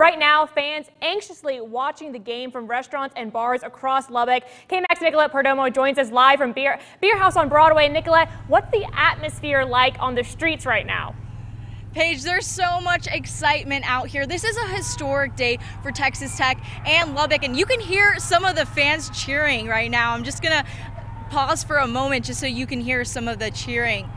Right now, fans anxiously watching the game from restaurants and bars across Lubbock. KMAX Nicolette Perdomo joins us live from Beer, Beer House on Broadway. Nicolette, what's the atmosphere like on the streets right now? Paige, there's so much excitement out here. This is a historic day for Texas Tech and Lubbock, and you can hear some of the fans cheering right now. I'm just going to pause for a moment just so you can hear some of the cheering.